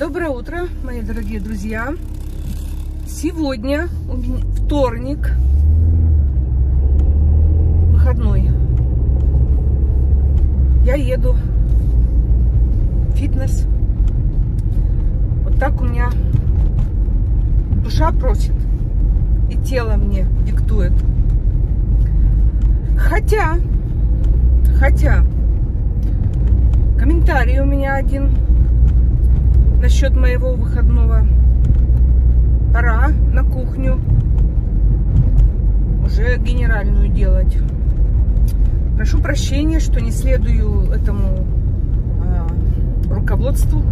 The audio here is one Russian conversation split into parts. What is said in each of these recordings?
Доброе утро, мои дорогие друзья. Сегодня вторник, выходной. Я еду в фитнес. Вот так у меня душа просит и тело мне диктует. Хотя, хотя, комментарий у меня один насчет моего выходного. Пора на кухню уже генеральную делать. Прошу прощения, что не следую этому э, руководству.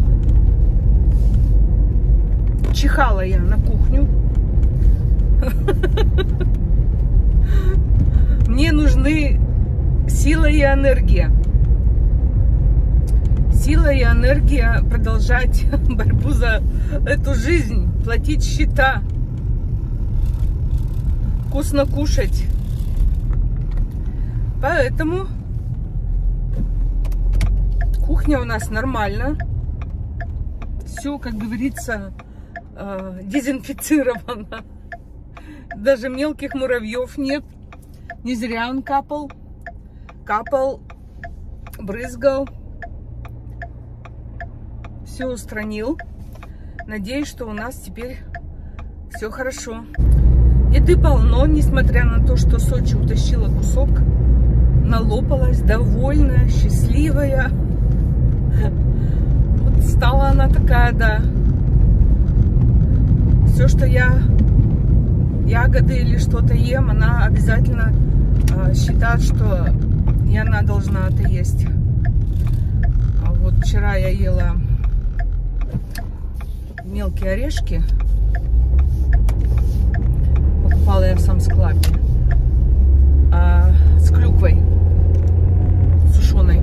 Чихала я на кухню. Мне нужны сила и энергия сила и энергия продолжать борьбу за эту жизнь, платить счета, вкусно кушать. Поэтому кухня у нас нормально. Все, как говорится, э, дезинфицировано. Даже мелких муравьев нет. Не зря он капал. Капал, брызгал все устранил. Надеюсь, что у нас теперь все хорошо. Еды полно, несмотря на то, что Сочи утащила кусок. Налопалась, довольная, счастливая. Вот стала она такая, да. Все, что я ягоды или что-то ем, она обязательно э, считает, что и она должна это есть. А вот вчера я ела мелкие орешки. Покупала я в сам склад. А, с клюквой сушеной.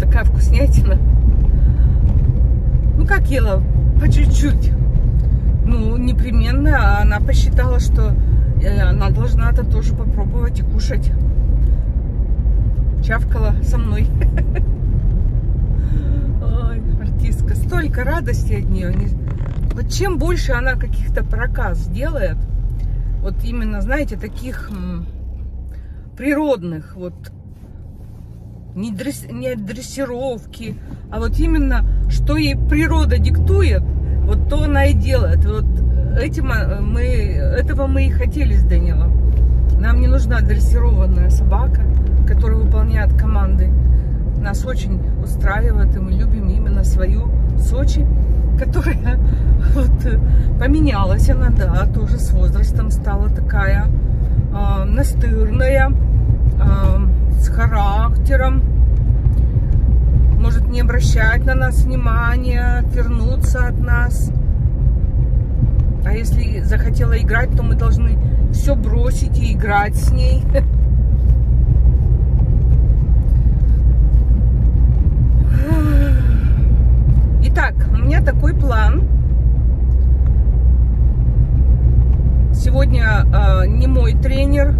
Такая вкуснятина. Ну, как ела? По чуть-чуть. Ну, непременно. Она посчитала, что э, она должна это тоже попробовать и кушать. Чавкала со мной. артистка, столько радости от нее. Вот чем больше она каких-то проказ делает, вот именно, знаете, таких природных, вот не, дресс, не дрессировки, а вот именно, что ей природа диктует, вот то она и делает. Вот этим а, мы, этого мы и хотели с Данилом. Нам не нужна дрессированная собака, которая выполняет команды нас очень устраивает, и мы любим именно свою Сочи, которая вот, э, поменялась она, да, тоже с возрастом стала такая э, настырная, э, с характером, может не обращать на нас внимания, отвернуться от нас. А если захотела играть, то мы должны все бросить и играть с ней. Итак, у меня такой план. Сегодня э, не мой тренер.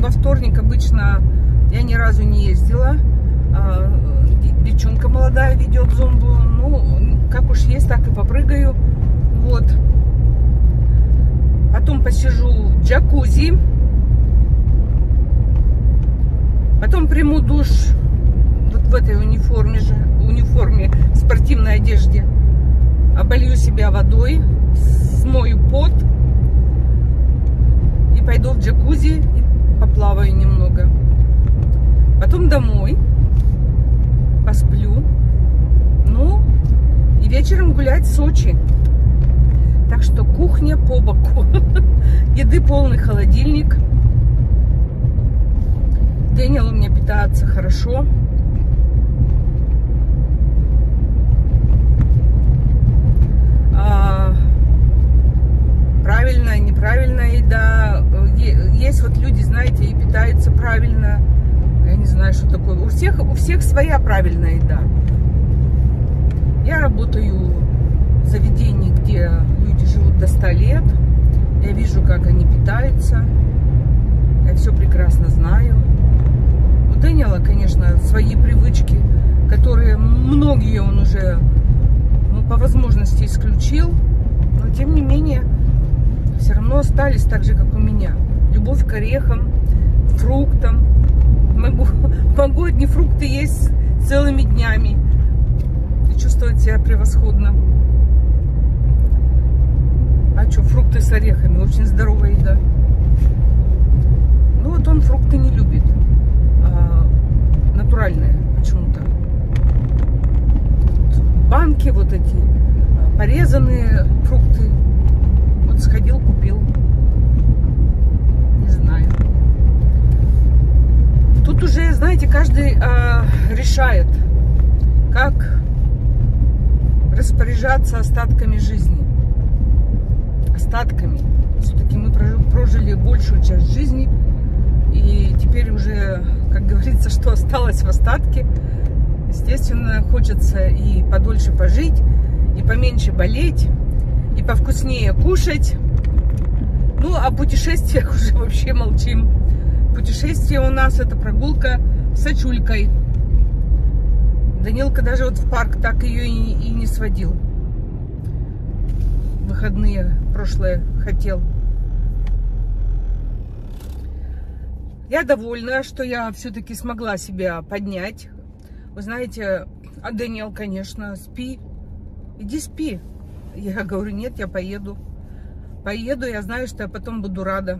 Во вторник обычно я ни разу не ездила. Э, девчонка молодая ведет зомбу. Ну, как уж есть, так и попрыгаю. Вот. Потом посижу в джакузи. Потом приму душ вот в этой униформе же униформе, спортивной одежде. Оболью себя водой, смою пот и пойду в джакузи и поплаваю немного. Потом домой, посплю. Ну, и вечером гулять в Сочи. Так что кухня по боку. Еды полный холодильник. Дэниел у меня питается хорошо. А, правильная, неправильная еда. Есть вот люди, знаете, и питаются правильно. Я не знаю, что такое. У всех, у всех своя правильная еда. Я работаю в заведении, где люди живут до 100 лет. Я вижу, как они питаются. Я все прекрасно знаю. У Дэниела, конечно, свои привычки, которые многие он уже по возможности исключил, но тем не менее все равно остались так же, как у меня. Любовь к орехам, фруктам. Могу, могу одни фрукты есть целыми днями и чувствовать себя превосходно. А что, фрукты с орехами, очень здоровая еда. Ну вот он фрукты не любит, а, натуральные почему-то. Банки вот эти, а, порезанные фрукты. Вот сходил, купил. Не знаю. Тут уже, знаете, каждый а, решает, как распоряжаться остатками жизни. Остатками. Все-таки мы прожили большую часть жизни. И теперь уже, как говорится, что осталось в остатке. Естественно, хочется и подольше пожить, и поменьше болеть, и повкуснее кушать. Ну, о путешествиях уже вообще молчим. Путешествие у нас это прогулка с очулькой. Данилка даже вот в парк так ее и, и не сводил. Выходные прошлые хотел. Я довольна, что я все-таки смогла себя поднять. Вы знаете, а Даниэл, конечно, спи. Иди спи. Я говорю, нет, я поеду. Поеду, я знаю, что я потом буду рада.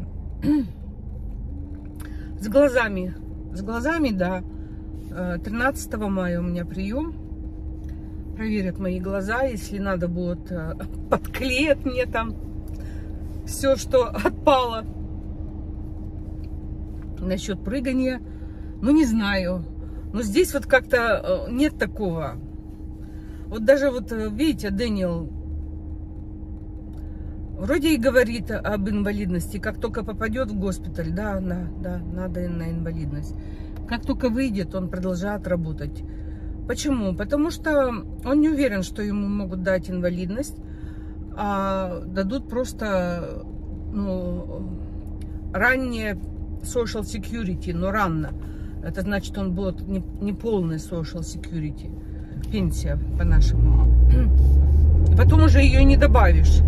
С глазами. С глазами, да. 13 э, мая у меня прием. Проверят мои глаза, если надо будет, э, подклеят мне там все, что отпало. Насчет прыгания, ну не знаю. Но здесь вот как-то э, нет такого. Вот даже вот, видите, Дэниел вроде и говорит об инвалидности, как только попадет в госпиталь, да, да, да, надо на инвалидность. Как только выйдет, он продолжает работать. Почему? Потому что он не уверен, что ему могут дать инвалидность, а дадут просто ну, раннее social security, но рано. Это значит, он будет не, не полный social security, пенсия по-нашему. Потом уже ее не добавишь.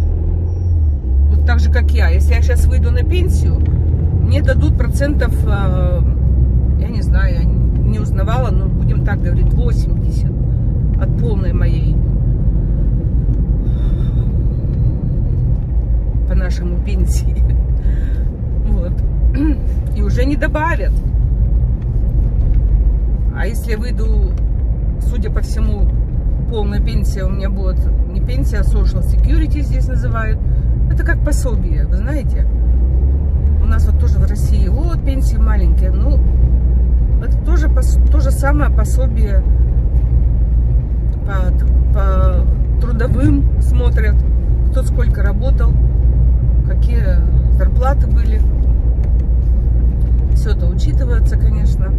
Так же, как я. Если я сейчас выйду на пенсию, мне дадут процентов а, я не знаю, я не узнавала, но будем так говорить, 80 от полной моей по нашему пенсии. Вот. И уже не добавят. А если я выйду, судя по всему, полная пенсия у меня будет не пенсия, а social security здесь называют. Это как пособие, вы знаете. У нас вот тоже в России, вот пенсии маленькие. Ну, это тоже то же самое пособие по, по трудовым смотрят, кто сколько работал, какие зарплаты были. Все это учитывается, конечно.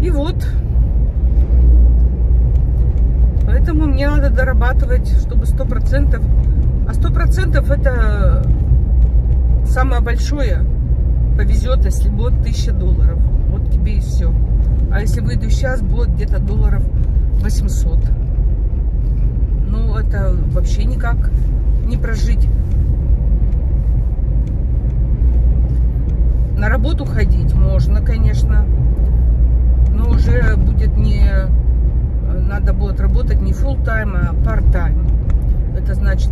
И вот. Поэтому мне надо дорабатывать, чтобы сто процентов. А сто процентов это самое большое повезет, если будет тысяча долларов тебе и все. А если выйду сейчас, будет где-то долларов 800. Ну, это вообще никак не прожить. На работу ходить можно, конечно, но уже будет не... Надо будет работать не full тайм а part-time. Это значит,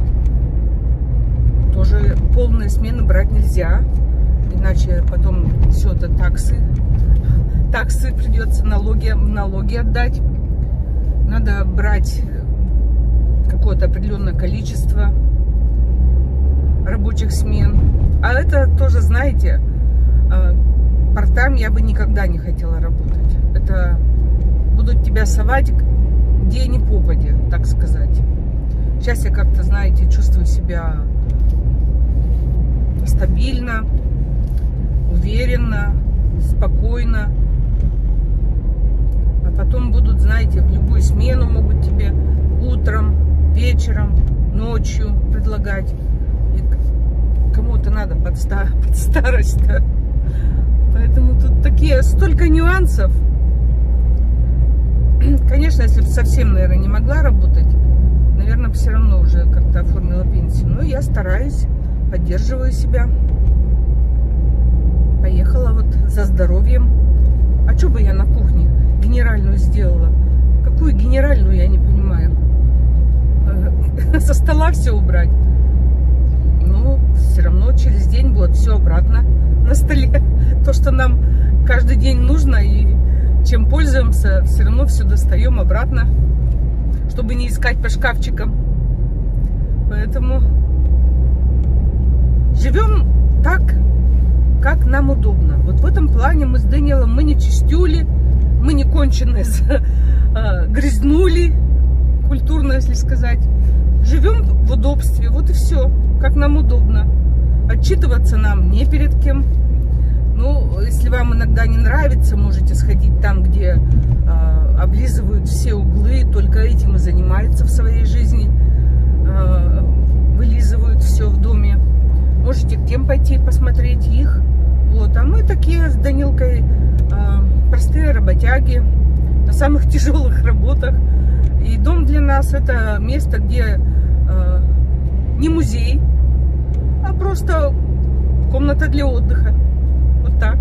тоже полные смены брать нельзя, иначе потом все это таксы таксы придется налоги, налоги отдать. Надо брать какое-то определенное количество рабочих смен. А это тоже, знаете, а, портам я бы никогда не хотела работать. Это будут тебя совать где ни попади, так сказать. Сейчас я как-то, знаете, чувствую себя стабильно, уверенно, спокойно потом будут, знаете, в любую смену могут тебе утром, вечером, ночью предлагать. И кому-то надо под, стар, под старость. -то. Поэтому тут такие, столько нюансов. Конечно, если бы совсем, наверное, не могла работать, я стараюсь, поддерживаю себя. Поехала вот за здоровьем. А что бы я на кухне генеральную сделала? Какую генеральную, я не понимаю. Э, со стола все убрать. Ну, все равно через день будет все обратно на столе. То, что нам каждый день нужно и чем пользуемся, все равно все достаем обратно, чтобы не искать по шкафчикам. Поэтому живем так, как нам удобно. Вот в этом плане мы с Даниэлом, мы не чистюли, мы не конченые, а, грязнули, культурно, если сказать. Живем в удобстве, вот и все, как нам удобно. Отчитываться нам не перед кем. Ну, если вам иногда не нравится, можете сходить там, где э, облизывают все углы, только этим и занимаются в своей жизни. Э, вылизывают все в доме. Тем пойти посмотреть их. Вот. А мы такие с Данилкой э, простые работяги на самых тяжелых работах. И дом для нас это место, где э, не музей, а просто комната для отдыха так.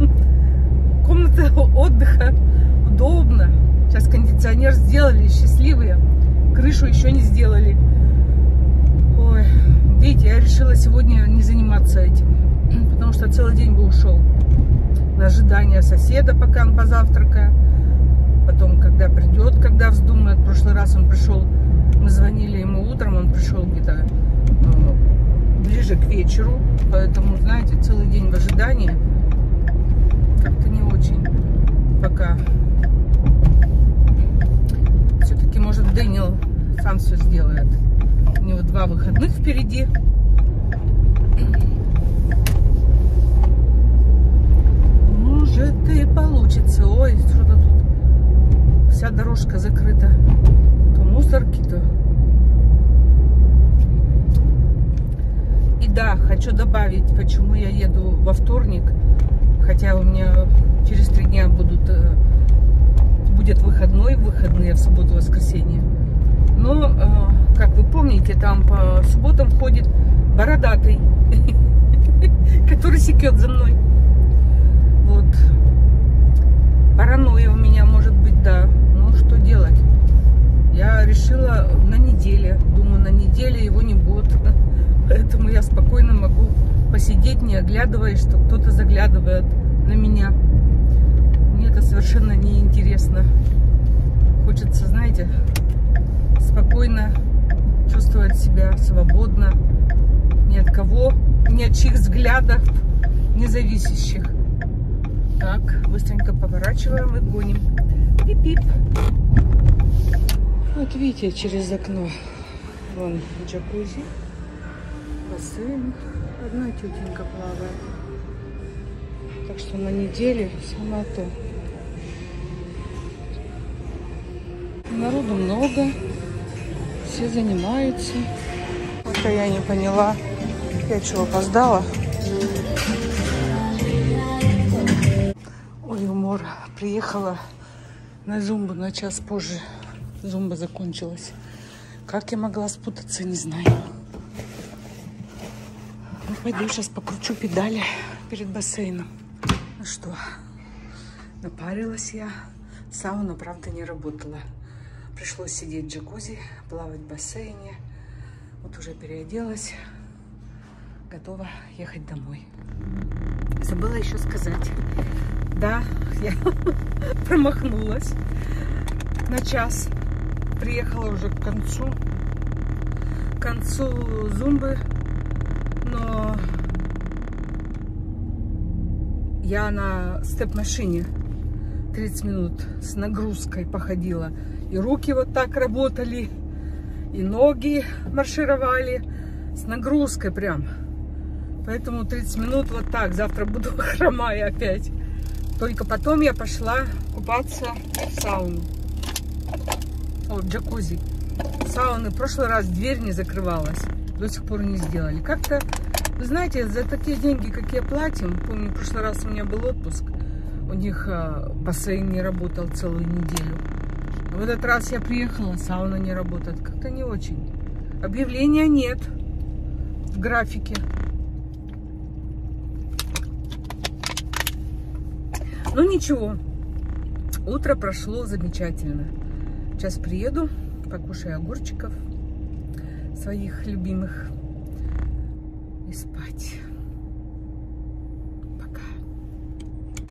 Комната отдыха удобно. Сейчас кондиционер сделали, счастливые. Крышу еще не сделали. Видите, я решила сегодня не заниматься этим. Потому что целый день бы ушел. На ожидание соседа, пока он позавтракает. Потом, когда придет, когда вздумает. В прошлый раз он пришел, мы звонили ему утром, он пришел где-то ну, ближе к вечеру. Поэтому, знаете, целый день в ожидании как-то не очень пока. Все-таки, может, Дэниел сам все сделает. Два выходных впереди. Может и получится. Ой, что-то тут вся дорожка закрыта. То мусорки, то... И да, хочу добавить, почему я еду во вторник Хотя у меня через три дня будут, э, будет выходной, выходные в субботу, воскресенье. Но, помните, там по субботам ходит бородатый, который секет за мной. Вот. Паранойя у меня может быть, да. Ну, что делать? Я решила на неделе. Думаю, на неделе его не будет. Поэтому я спокойно могу посидеть, не оглядываясь, что кто-то заглядывает на меня. Мне это совершенно не интересно. Хочется, знаете, спокойно чувствовать себя свободно, ни от кого, ни от чьих взглядов, независящих. Так, быстренько поворачиваем и гоним. Пип-пип. Вот видите, через окно вон джакузи, бассейн. Одна тетенька плавает. Так что на неделе самое то. Народу много. Все занимаются. Это я не поняла. Я чего опоздала. Ой, умор. Приехала на зумбу на час позже. Зумба закончилась. Как я могла спутаться, не знаю. Пойду сейчас покручу педали перед бассейном. Ну что, напарилась я. Сауна, правда, не работала. Пришлось сидеть в джакузи, плавать в бассейне. Вот уже переоделась. Готова ехать домой. Забыла еще сказать. Да, я промахнулась на час. Приехала уже к концу. К концу зумбы но я на степ-машине 30 минут с нагрузкой походила. И руки вот так работали, и ноги маршировали с нагрузкой прям. Поэтому 30 минут вот так. Завтра буду хромая опять. Только потом я пошла купаться в сауну. О, джакузи. Сауны. В прошлый раз дверь не закрывалась. До сих пор не сделали. Как-то вы знаете, за такие деньги, как я платим, помню, в прошлый раз у меня был отпуск, у них э, бассейн не работал целую неделю. В этот раз я приехала, сауна не работает. Как-то не очень. Объявления нет в графике. Ну ничего, утро прошло замечательно. Сейчас приеду, покушаю огурчиков своих любимых.